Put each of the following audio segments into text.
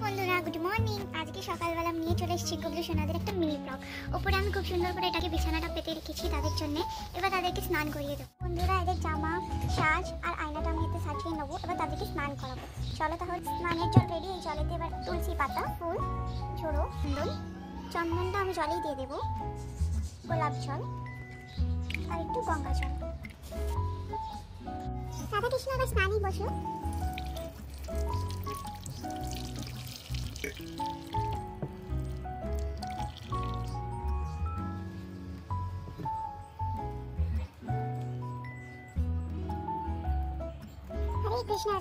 বন্ধুরা good morning আজকে সকালবেলা নিয়ে চলে এসেছি গুবলু সোনাদের একটা মিনি ব্লগ ওপরে আমি খুব সুন্দর করে এটাকে বিছানাটা পেতে রেখেছি তাদের জন্য। এবার তাদেরকে স্নান করিয়ে দেবো। বন্ধুরা, এদের জামা, সাজ আর আয়নাটা আমি এতে সাজিয়ে নেব। এবার তাদেরকে স্নান করাবো। চলো তাহলে স্নানের জল রেডি। এই জলেতে এবার তুলসী পাতা, ফুল, ঝোড়ো চন্দন চন্দনটা আমি জলেই দিয়ে দেবো। গোলাপ জল আর একটু গঙ্গা জল। রাধা কৃষ্ণ আবার স্নানই বসো। কৃষ্ণ,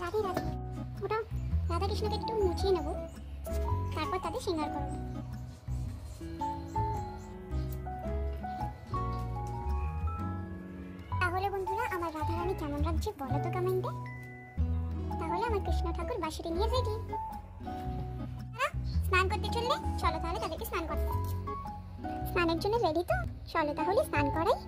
রাধে রাধে। ওটা রাধা কৃষ্ণকে একটু মুছিয়ে নেব। তারপর তাদের শৃঙ্গার করব। তাহলে বন্ধুরা, আমার রাধা রানী কেমন লাগছে বলো তো কমেন্টে তাহলে আমার কৃষ্ণ ঠাকুর বাঁশিটি নিয়ে রেডি চলো তাহলে তাদেরকে স্নান করতে স্নানের জন্য রেডি তো? চলো তাহলে স্নান করাই।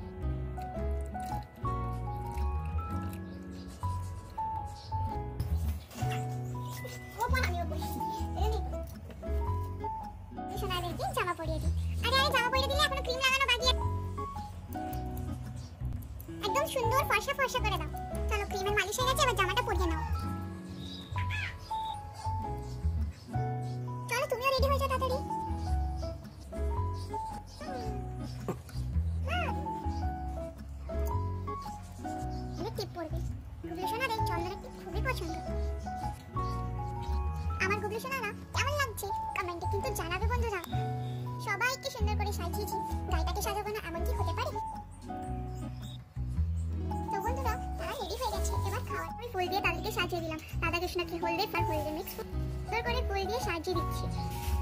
একদম সুন্দর ফর্সা ফর্সা করে দাও। চলো ক্রিমের মালিশ হয়ে গেছে, এবার জামাটা পছন্দ। আমার গুবলু সোনারা কেমন লাগছে? কমেন্টে কিন্তু জানাবে বন্ধুরা। সবাইকে সুন্দর করে সাজিয়েছি। গাড়িটাকে সাজাবো না এমন কি হতে পারে। তো বন্ধুরা, তারা রেডি হয়ে গেছে। এবার খাওয়ার আমি ফুল দিয়ে তাদেরকে সাজিয়ে দিলাম। রাধা কৃষ্ণকে হলদে আর হলদে মিক্স সুন্দর করে ফুল দিয়ে সাজিয়ে দিচ্ছি।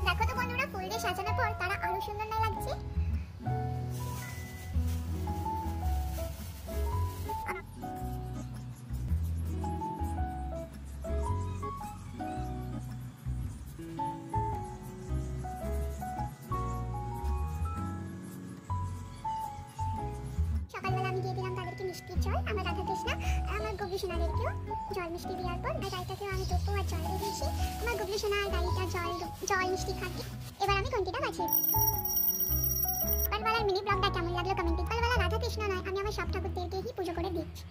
দেখো তো বন্ধুরা, ফুল দিয়ে সাজানোর পর তারা আরও সুন্দর না লাগছে? গবলি সোনাদেরকেও জল মিষ্টি দেওয়ার পর, গাড়িটাকেও আমি দুটো আর জল দিয়ে দিয়েছি আমার গবলি আর গাড়িটা জল জল মিষ্টি খাচ্ছে এবার আমি ঘন্টিটা বাঁচিয়ে দিই। মিনি ব্লগটা কেমন লাগল কমেন্টে? সকালবেলা রাধা কৃষ্ণ নয়, আমি আমার সব ঠাকুরদেরকেই পুজো করে দিচ্ছি।